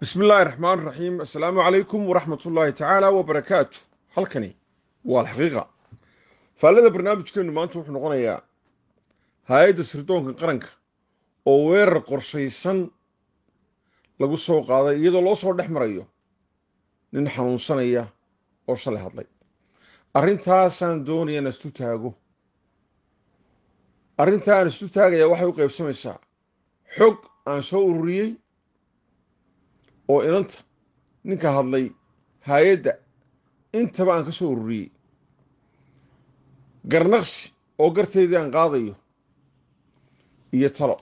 bismi illaahi raxmaan raxiim assalaamu calaykum waraxmat ullaahi tacaala wabarakaatu halkani waa alxaqiiqa faallada barnaamijkeennu maanta wuxuu noqonayaa hay'adda sirdoonka qaranka oo weerar qorshaysan lagu soo qaaday iyadoo loo soo dhex marayo nin xanuunsanaya oo shalay hadlay. Arrintaasaan doonaya in istu taago. Arrintaa aan istu taagaya waxay u qaybsamaysaa xog aan soo ururiyey oo inanta ninka hadlay hay'adda intaba aan ka soo ururiyey. Garnaqsi oo garteedii aan qaadayo iyo talo.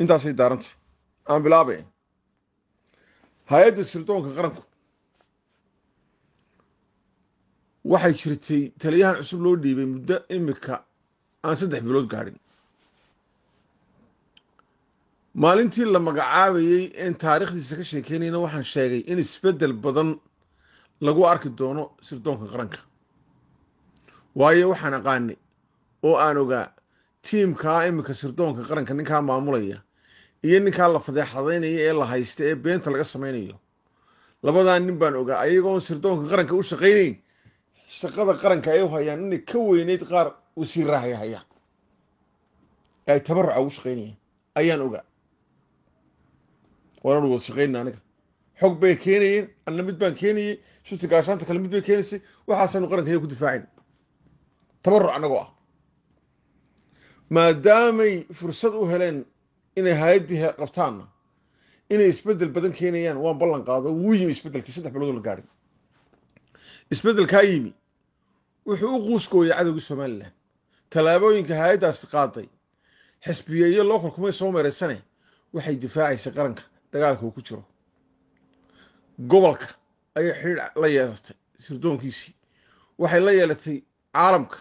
Intaasay daarantay. Aan bilaabay hay'adda sirdoonka qaranku waxay jirtay taliyahan cusub loo dhiibay muddo imika aan saddex bilood gaadhin maalintii la magacaabayey een taariikhdiisa ka sheekeynayna waxaan sheegay in isbeddel badan lagu arki doono sirdoonka qaranka. Waayo waxaan aqaanay oo aan ogaa tiimkaa iminka sirdoonka qaranka ninkaa maamulaya iyo ninkaa la fadeexadaynaya ee la haysta ee beenta laga samaynayo. Labadaa nin baan ogaa ayagoon sirdoonka qaranka u shaqaynayn shaqada qaranka ay u hayaan inay ka weyneyd qaar wasiirrahay hayaan ee ay tabaruca ugu shaqaynayeen ayaan ogaa waananu wada shaqaynna aniga. Xog bay keenayeen anna mid baan keenayey shuti gaashaanta kale mid bay keenaysay waxaasaanu qarankayo ku difaacayn tabaruc annagoo ah. Maadaamay fursad u heleen inay hay'addii qabtaanna inay isbeddel badan keenayaan waan ballan qaado wuu yimi isbeddelkii saddex biloodoo la gaadhay isbeddelkaa yimi. Wuxuu u quuskooyay cadowgii somalilan. Tallaabooyinka hay'addaasi qaaday. Xisbiye iyo lookal kumay soo meeraysane waxay difaacaysay qaranka dagaalka uu ku jiro. Gobolka ayay xidhiir la yeelatay sirdoonkiisii. Waxay la yeelatay caalamka.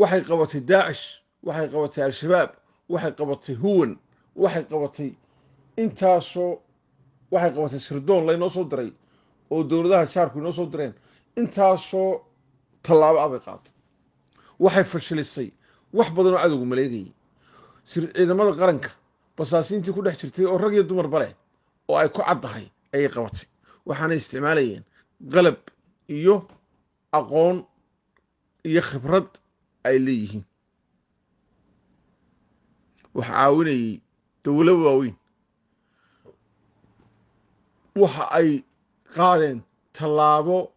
Waxay qabatay daacish waxay qabatay al-shabaab waxay qabatay huwan waxay qabatay intaasoo waxay qabatay sirdoon laynoo soo diray oo dowladaha jaarku inoo soo direen intaasoo tallaabo ah bay qaaday waxay fashilisay wax badanoo cadowgu maleegayay ciidamada qaranka basaasiintii ku dhex jirtay oo rag iyo dumarba leh oo ay ku caddahay ayay qabatay. Waxaanay isticmaalayeen qalab iyo aqoon iyo khibrad ay leeyihiin. Waxa caawinayey dowlo waaweyn. Waxa ay qaadeen tallaabo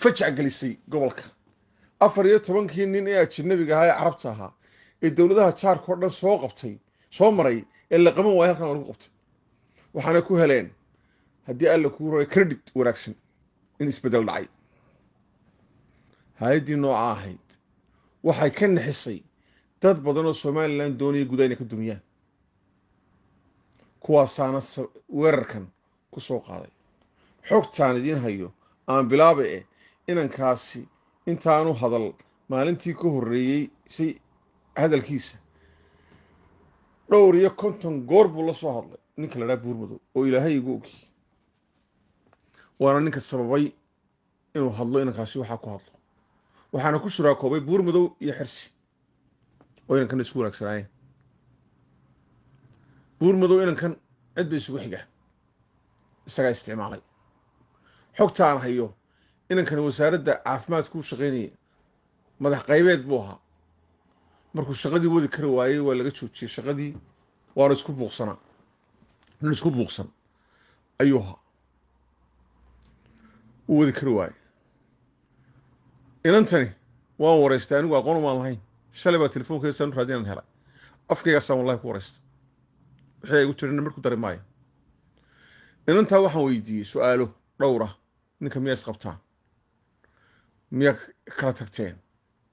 fajac gelisay gobolka. Afar iyo tobankii nin ee ajanabiga ahaa ee carabta ahaa ee dowladaha jaarka o dhan soo qabtay soo maray ee la qaban waaya halkan lagu qabtay. Waxaana ku heleen haddii alla kuu roray credit wanaagsan in isbeddel dhacay. Hay'addii nooca ahayd waxay ka nixisay dad badan oo somalilan doonaya gudaa inay ka dumiyaan kuwaasaana weerarkan ku soo qaaday. Xogtaan idiin hayo aan bilaaba eh inankaasi intaanu hadal maalintii ka horreeyey say hadalkiisa. Dhowr iyo konton goor buu la soo hadlay. Ninka la dhaha buurmadow oo ilaahay igu ogi. Waana ninka sababay inuu hadlo inankaasi waxaa ku hadlo. Waxaana ku shuraakoobay buurmadow iyo xirsi oo inankan isku wanaagsanaayeen buurmadow inankan cid bay isugu xigaan isagaa isticmaalay. Xogta aan hayo inankani wasaaradda caafimaadka u shaqaynaya madax qaybeed buu ahaa markuu shaqadii wadi kari waayey waa laga joojiyey shaqadii waana isku buuqsanaa. Nin isku buuqsan. Ayuu ahaa. Uu wadi kari waayey. Inantani waan waraystay anigu aqoon umaan lahayn. Shalay baa telefoonkeeda saan u raadinaan helay. Afkaygaasaan wallahi ku waraystay wixii igu jireen marku dari maayo. Inantaa waxaan weydiiyey su'aalo dhowr ah ninka miyaa isqabtaan miyaa kala tagteen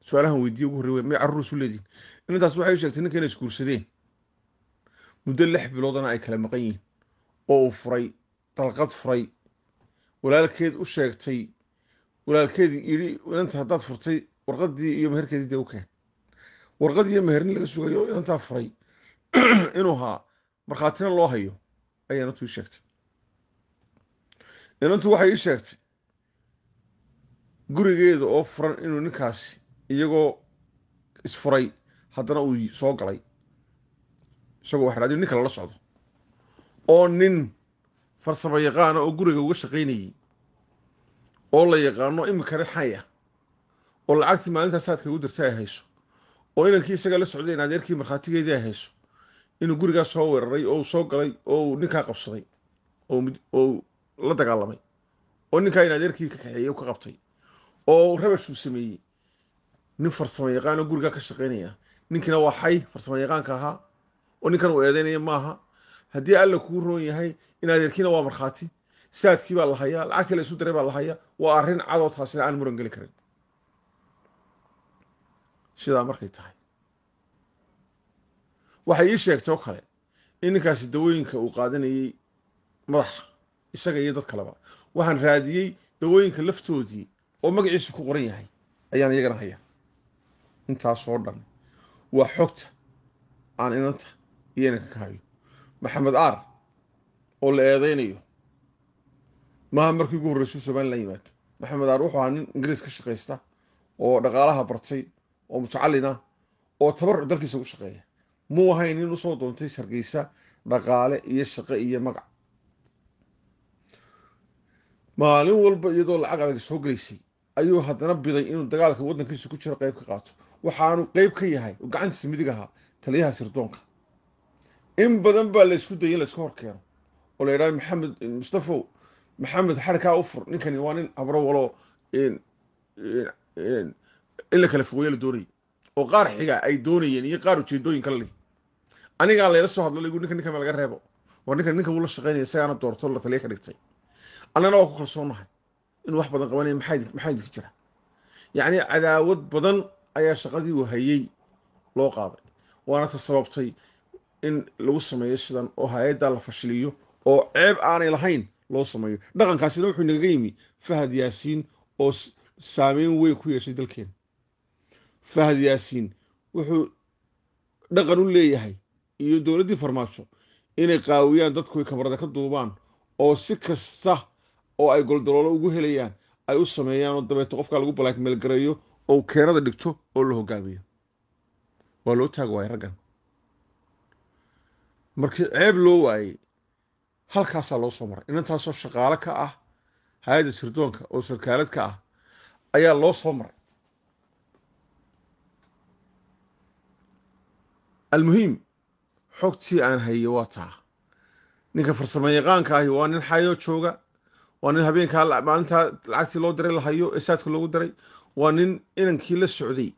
su'aalahan weydiiye ugu horrey miya carruur isu leedihin inantaas waxay sheegtay ninka inay isguursadeen muddo lix biloodana ay kala maqan yihiin oo uu furay dalqad furay walaalkeed u sheegtay walaalkeed yidhi inanta haddaad furtay warqaddii iyo meherkeedii dee u keen. Warqad iyo meherni laga sugayo inantaa furay inuu haa markhaatina loo hayo ayay inantu ii sheegtay. Inantu waxay ii sheegtay gurigeeda oo furan inuu ninkaasi iyagoo isfuray haddana uu soo galay. Isagoo wax raadiyo ninka lala socdo. Oo nin farsamo yaqaana oo guriga uga shaqaynayey oo la yaqaano imikana xaya oo lacagtii maalintaa saadka ugu dirtay ay hayso. Oo inankii isaga la socday in adeerkii markhaatigeedii ay hayso. Inuu gurigaa soo weeraray oo uu soo galay oo uu ninkaa qabsaday. Oo la dagaalamay. Oo ninkaa in adeerkii ka kaxeeyey ka qabtay. Oo rabashuu sameeyey nin farsamo yaqaan oo gurigaa ka shaqaynaya. Ninkiina waa xay farsamo yaqaanka ahaa oo ninkan uu eedeynaya maaha haddii alla kuu roon yahay in adeerkiina waa markhaati. Saadkii baa la hayaa lacagtii la isu diray baa la hayaa. Waa arrin cadoo taasina aan muran geli karin. Sidaa markay tahay. Waxay ii sheegtay oo kale in ninkaasi dawooyinka uu qaadanayey madaxa isaga iyo dad kaleba. Waxaan raadiyey dawooyinka laftoodii oo magaciisu ku qoran yahay. Ayaan iyagana haya intaasoo dhan waa xogta aan inanta iyo inanka ka hayo. Maxamed aar oo la eedeynayo maaha markii ugu horreysuu somalilan yimaado. Maxamed aar wuxuu ahaa nin ingiriis ka shaqaysta oo dhaqaalaha bartay oo mutacalina oo tabaruc dalkiisa u shaqeeya. Muu ahayn nin u soo doontay sargeysa dhaqaale iyo shaqo iyo magac. Maalin walba iyadoo lacag adag soo gelaysay ayuu haddana biday inuu dagaalka waddankiisa ku jiro qayb ka qaato waxaanu qayb ka yahay oo gacantiisa midig ahaa taliyaha sirdoonka. In badan baa la isku dayay in la iska hor keeno. Oo la yidhahdo maxamed mustafow maxamed xarikaa u fur. Ninkani waa nin abro waloo in la kala fogeeyo la doonayay. Oo qaar xiga ay doonayeen iyo qaar ujeedooyin kale leh. Anigaa layla soo hadlo lagu ninka ninka ma laga reebo. War ninkan ninka wuu la shaqaynaya isagaana doorto la taliya ka dhigtay. Annana waa ku kalsoonahay inuu wax badan qabanaya maxaa jira? Yacni cadaawad badan ayaa shaqadii uu hayey loo qaaday. Waana ta sababtay in lagu sameeyo sidan oo hay'addaa la fashiliyo oo ceeb aanay lahayn loo sameeyo. Dhaqankaasina wuxuu nagaga yimi fahad yaasiin oo saameyn weyn ku yeeshay dalkeena fahad yaasiin wuxuu dhaqan u leeyahay iyo dowladdii farmaajo inay qaawiyaan dadku kamarada ka duubaan oo si kasta oo ay goldaloolo ugu helayaan ay u sameeyaan oo dabeeto qofkaa lagu balaakmeelgareeyo oo keenada dhigto oo la hogaamiyo waa loo taagi waayay raggan markii ceeb loo waayey halkaasaa loo soo maray inantaasoo shaqaale ka ah hay'adda sirdoonka oo sarkaalad ka ah ayaa loo soo maray almuhiim xogtii aan hayo waa taa ninka farsamo yaqaanka ahi waa nin xayoo jooga waa nin habeenkaa maalintaa lacagtii loo diray la hayo ee saadka loogu diray waa nin inankii la socday.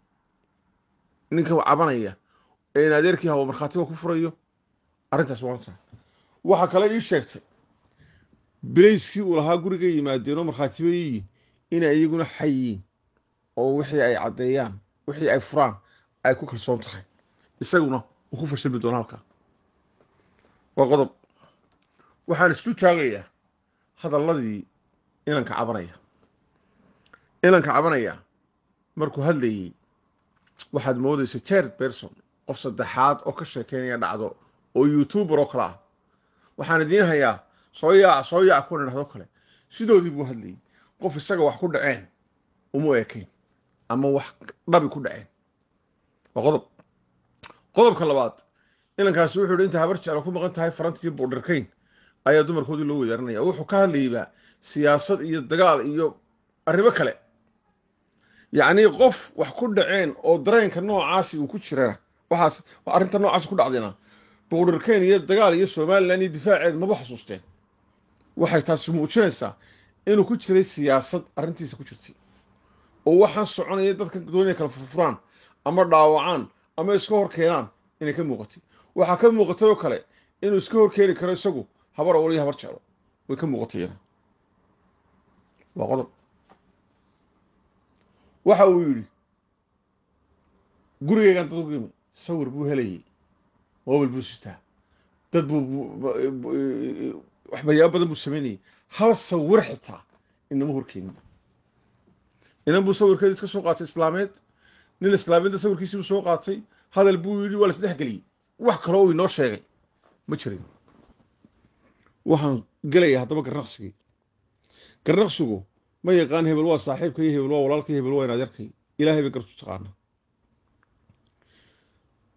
Ninka cabanaya ee in adeerkii hawo markhaatiga ku furayo. Arrintaas waa taa waxaa kale ii sheegtay bilayskii uu lahaa guriga yimaadeen oo markhaatiba yihiin inay iyaguna xayiin oo wixii ay caddeeyaan wixii ay furaan ay ku kalsoon tahay. Isaguna uu ku fashilmi doono halkaa. Waa qodob. Waxaan isku taagayaa hadalladii inanka cabanaya inanka cabanaya markuu hadlayey waxaad moodaysa ter berson qof saddexaad oo ka sheekeynaya dhacdo oo youtuber oo kale ah. Waxaan idiin hayaa soo yaaca soo yaaca kuwan idhahdo kale. Sidoodii buu hadlayey qof isaga wax ku dhaceen uma ekayn ama wax dhabi ku dhaceen. Waa qodob. Qodobka labaad inankaasi wuxuu yidhi inta habar jeclo ku maqan tahay farantii buudharkayn ayaa dumarkoodii loo weeraaranaya wuxuu ka hadlayeybaa siyaasad iyo dagaal iyo arrimo kale yacnii qof wax ku dhaceen oo dareenka noocaasi uu ku jirana waxaas arrinta noocaasi ku dhacdayna buudharkayn iyo dagaal iyo somalilan iyo difaaceed maba xasuusteen. Waxay taasi muujinaysaa inuu ku jiray siyaasad arrintiisa ku jirtay. Oo waxaan soconaya dadka doonaya kala furfuraan ama dhaawacaan ama iska hor keenaan inay ka muuqatay. Waxaa ka muuqatay oo kale inuu iska hor keeni karo isagu habar awal habar jeclo way ka muuqatay iyana waa qodob waxa uu yidhi gurigeygan dad ugu sawir buu helayay mobil buu sitaa dad buu waxbayaabo badan buu samaynayay hal sawir xitaa inama horkeenin inan buu sawirkeeda iska soo qaatay islaameed. Nin islaamiyadda sawirkiisii buu soo qaatay hadal buu yidhi waa la isdhex geliyey wax kaloo uu inoo sheegay. Ma jirin. Waxaan gelayaa haddaba garnaqsigii. Garnaqsigu ma yaqaan hebel waa saaxiibka iyo hebel waa walaalka hebel waa inadeerkay ilaahay bay gartu taqaana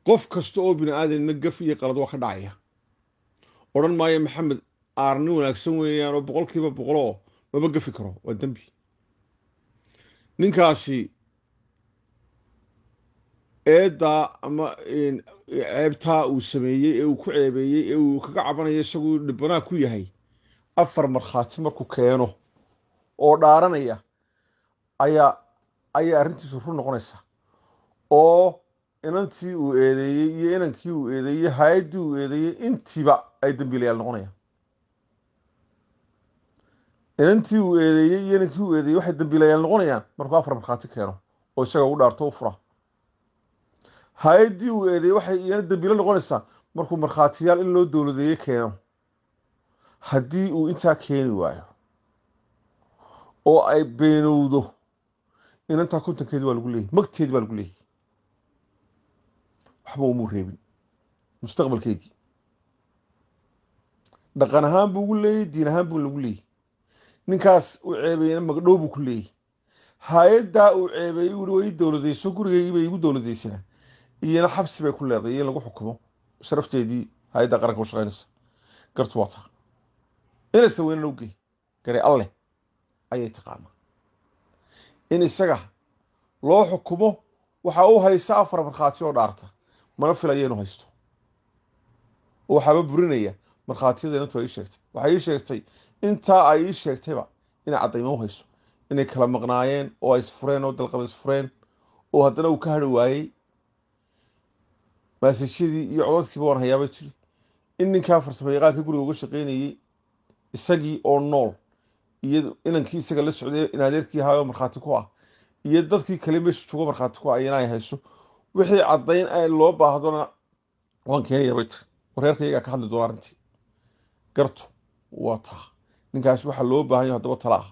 qof kasta oo bini aadanna gaf iyo qalad waa ka dhacaya. Odhan maayo maxamed aarni wanaagsan weeyaan oo boqol kiiba boqoloo mama gafi karo. Waa dembi. Ninkaasi eeddaa ama ceebtaa uu sameeyey ee uu ku ceebeeyey ee uu kaga cabanayo isaguu dhibbanaa ku yahay afar markhaati markuu keeno oo dhaaranaya ayaa ayaa arrintiisu run noqonaysa. Oo inantii uu eedeeyey iyo inankii uu eedeeyey hay'addii uu eedeeyey intiiba ay dembiilayaal noqonayaan. Inantii uu eedeeyey iyo inankii uu eedeeyey waxay dembiilayaal noqonayaan markuu afar markhaati keeno oo isaga ugu dhaarto u fura. Hay'addii uu eedeeyey waxay iyana dembiilo noqonaysaa markuu markhaatiyaal in loo dowladeeye keeno. Haddii uu intaa keeni waayo oo ay beenowdo inantaa kontonkeedi waa lagu leeyahy magteedi baa lagu leeyahy waxba umuu reebin mustaqbalkeedii dhaqan ahaan buu ugu leeyay diin ahaan buu lagu leeyay ninkaas uu ceebeeyena magdhow buu ku leeyay hay'addaa uu ceebeeyey ui way dowladayso gurigeygii bay igu dowladaysanaa iyana xabsi bay ku leeday in lagu xukumo sharafteedii hay'adda qaranka u shaqaynaysa gartu waa taa inaysa weynana ugey gare alleh ayay taqaanaa. In isaga loo xukumo waxa uu haysa afar markhaati oo dhaarta mana filaya inuu haysto. Oo waxaaba burinaya markhaatiyada inantu ay ii sheegtay. Waxay ii sheegtay intaa ay ii sheegtayba inay caddaymo u hayso inay kala maqnaayeen oo ay isfureen oo dalqada isfureen oo haddana uu ka hari waayey maasajyadii iyo codadkiiba waan hayaabay jiri. In ninkaa farsamo yaqaanka guriga uga shaqaynayey isagii oo nool iyo inankii isaga la socday in adeerkii ahaayoo markhaati ku ah iyo dadkii kale meesha joogo markhaati ku ah iyana ay hayso. Wixii caddayn ay loo baahdona waan keenaya bay iyagaa ka hadli doona arrintii gartu waa taa. Ninkaas waxaa loo baahan yaho haddaba tala ah.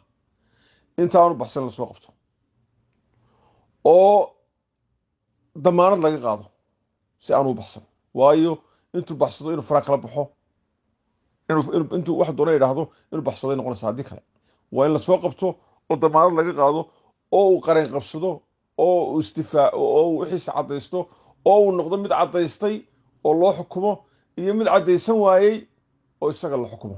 Intaanu baxsan la soo qabto. Oo damaanad laga qaado si aanu baxsan. Waayo intuu baxsado inuu faraa kala baxo intuu wax doona idhaahdo inuu baxsaday noqonaysa haddii kale waa in la soo qabto oo damaanad laga qaado oo uu qareen qabsado oo uu isdifaaco oo uu wixiisa caddaysto oo uu noqdo mid caddaystay oo loo xukumo iyo mid caddaysan waayey oo isaga la xukumo